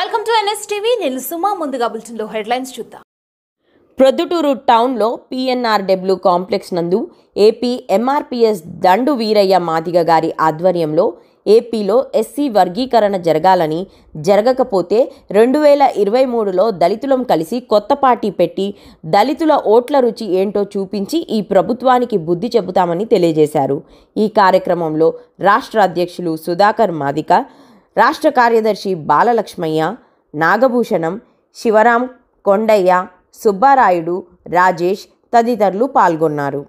Welcome NS TV నేను సుమా ముందుగా బులెటిన్లో హెడ్లైన్స్ చూద్దాం. ప్రొద్దుటూరు టౌన్లో పిఎన్ఆర్డబ్ల్యూ కాంప్లెక్స్ నందు ఏపీ ఎంఆర్పిఎస్ దండు వీరయ్య మాదిగ గారి ఆధ్వర్యంలో ఏపీలో ఎస్సీ వర్గీకరణ జరగాలని జరగకపోతే రెండు వేల ఇరవై మూడులో దళితులం కలిసి కొత్త పార్టీ పెట్టి దళితుల ఓట్ల రుచి ఏంటో చూపించి ఈ ప్రభుత్వానికి బుద్ధి చెబుతామని తెలియజేశారు. ఈ కార్యక్రమంలో రాష్ట్ర అధ్యక్షులు సుధాకర్ మాదిక రాష్ట్ర కార్యదర్శి బాలలక్ష్మయ్య నాగభూషణం శివరాం కొండయ్య సుబ్బారాయుడు రాజేష్ తదితరులు పాల్గొన్నారు.